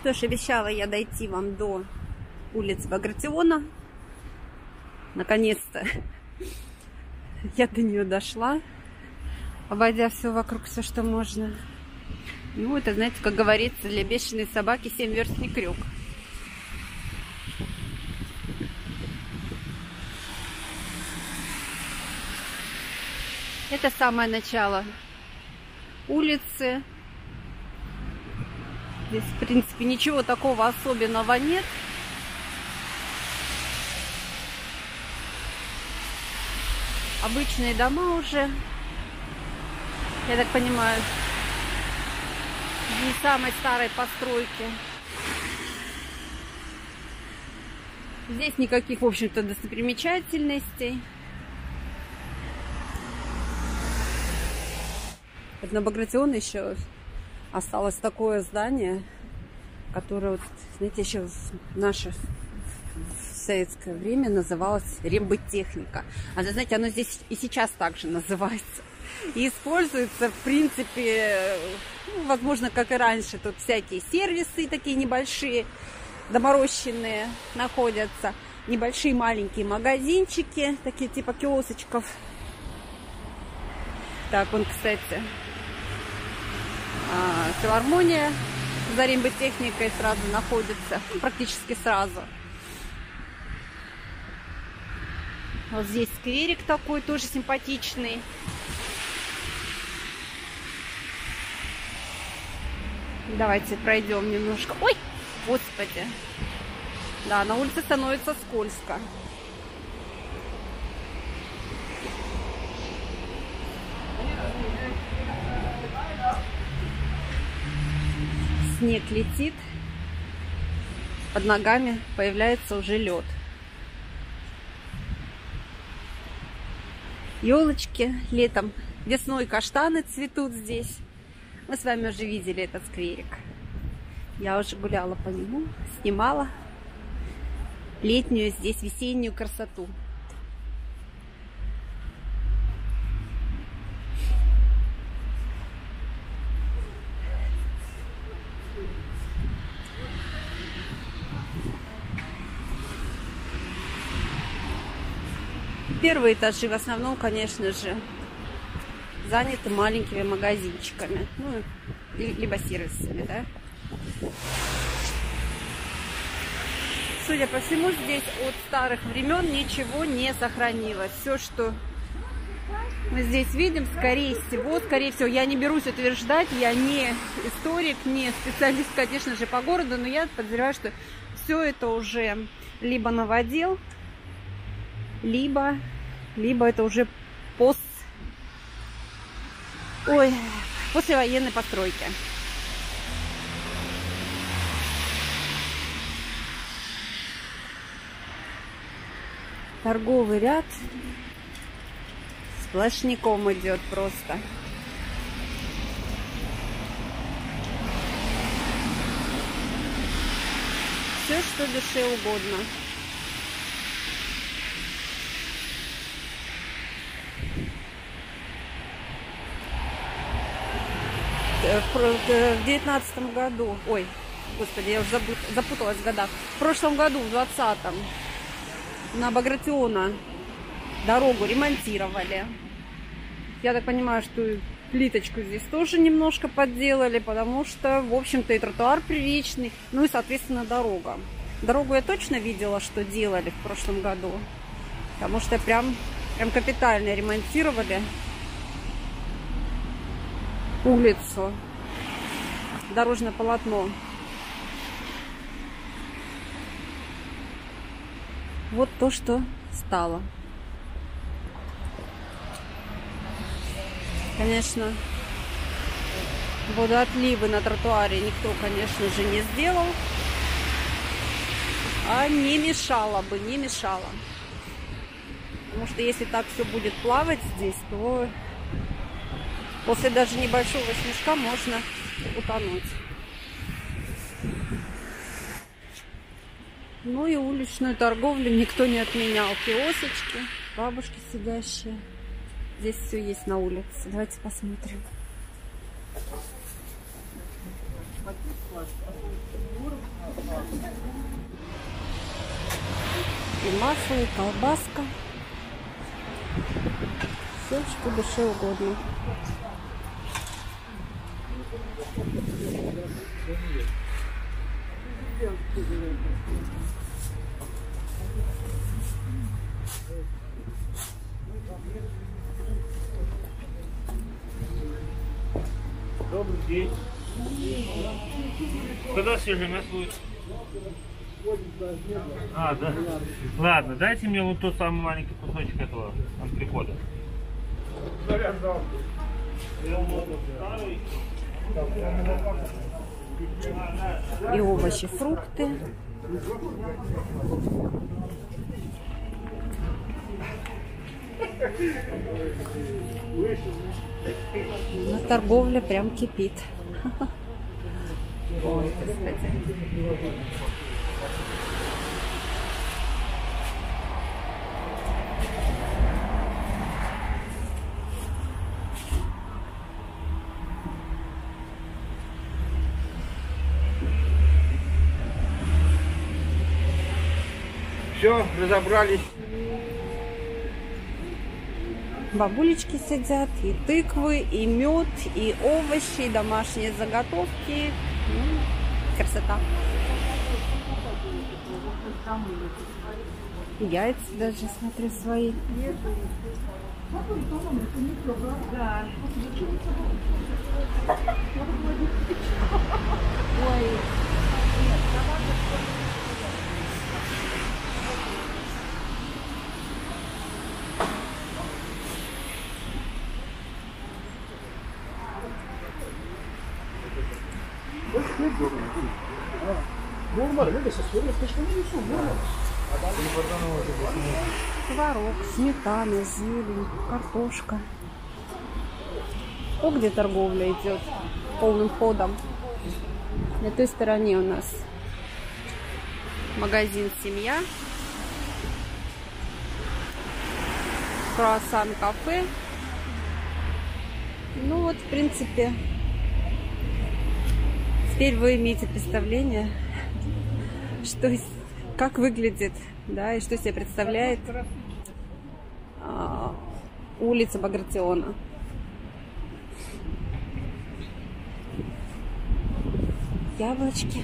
что ж, обещала я дойти вам до улицы Багратиона. Наконец-то я до нее дошла, обойдя все вокруг, все, что можно. Ну, это, знаете, как говорится, для бешеной собаки семь верст не крюк. Это самое начало улицы. Здесь, в принципе, ничего такого особенного нет. Обычные дома уже, я так понимаю, не самой старой постройки. Здесь никаких, в общем-то, достопримечательностей. Вот на Багратион еще осталось такое здание, которое, вот, знаете, еще в наше в советское время называлось ремботехника. А знаете, оно здесь и сейчас также называется. И используется, в принципе, ну, возможно, как и раньше. Тут всякие сервисы такие небольшие, доморощенные находятся. Небольшие маленькие магазинчики, такие типа киосочков. Так, он, кстати, филармония за ремботехникой сразу находится, практически сразу. Вот здесь скверик такой, тоже симпатичный. Давайте пройдем немножко. Ой, господи. Да, на улице становится скользко. Снег летит, под ногами появляется уже лед. Елочки летом, весной каштаны цветут здесь. Мы с вами уже видели этот скверик. Я уже гуляла по нему, снимала летнюю здесь весеннюю красоту. Первые этажи в основном, конечно же, заняты маленькими магазинчиками, ну, либо сервисами, да. Судя по всему, здесь от старых времен ничего не сохранилось. Все, что мы здесь видим, скорее всего, скорее всего, я не берусь утверждать, я не историк, не специалист, конечно же, по городу, но я подозреваю, что все это уже либо новодел, либо, либо это уже пост, ой, послевоенной постройки. Торговый ряд сплошняком идет просто. Все, что душе угодно. В девятнадцатом году, ой, господи, я уже запуталась в годах, в прошлом году, в двадцатом, на Багратиона дорогу ремонтировали. Я так понимаю, что плиточку здесь тоже немножко подделали, потому что, в общем-то, и тротуар приличный, ну и, соответственно, дорога. Дорогу я точно видела, что делали в прошлом году, потому что прям, прям капитально ремонтировали улицу, дорожное полотно. Вот то, что стало. Конечно, водоотливы на тротуаре никто, конечно же, не сделал. А не мешало бы, не мешало. Потому что если так все будет плавать здесь, то После даже небольшого снежка можно утонуть. Ну и уличную торговлю никто не отменял. Киосочки, бабушки сидящие. Здесь все есть на улице. Давайте посмотрим. И масло, и колбаска. Все, что душе угодно. Добрый день. Когда свежее мясо будет? А, да. Ладно, дайте мне вот тот самый маленький кусочек этого антрикота. И овощи, фрукты. На торговля прям кипит. Ой, господи. Все, разобрались. Бабулечки сидят, и тыквы, и мед, и овощи, и домашние заготовки. Ну, красота. Яйца даже, смотрю, свои. Ой. Творог, сметана, зелень, картошка. О, где торговля идет полным ходом. На той стороне у нас магазин «Семья». Круассан кафе. Ну вот, в принципе, теперь вы имеете представление, что, как выглядит, да, и что себе представляет а, улица Багратиона. Яблочки.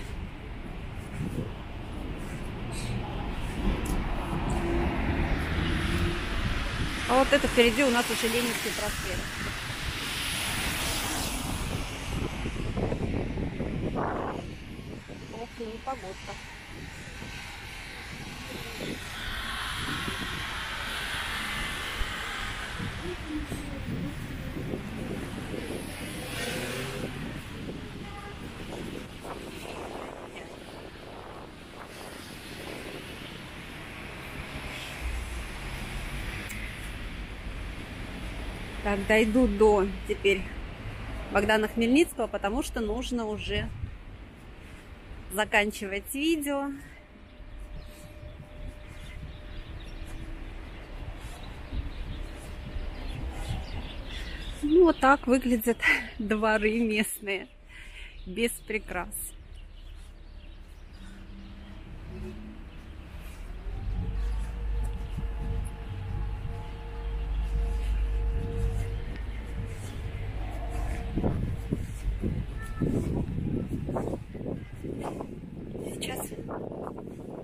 А вот это впереди у нас уже Ленинский проспект. Ох, ну и погодка. Так, дойду до теперь Богдана Хмельницкого, потому что нужно уже заканчивать видео. Ну, вот так выглядят дворы местные, без прикрас. Сейчас,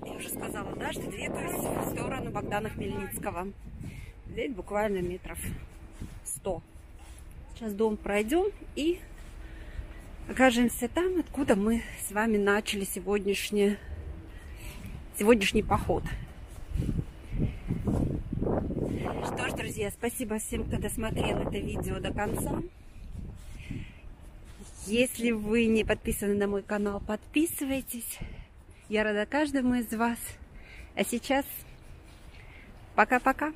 я уже что двигаюсь в сторону Богдана Хмельницкого. Здесь буквально метров 100. Сейчас дом пройдем и окажемся там, откуда мы с вами начали сегодняшний, сегодняшний поход. Что ж, друзья, спасибо всем, кто досмотрел это видео до конца. Если вы не подписаны на мой канал, подписывайтесь. Я рада каждому из вас. А сейчас пока-пока.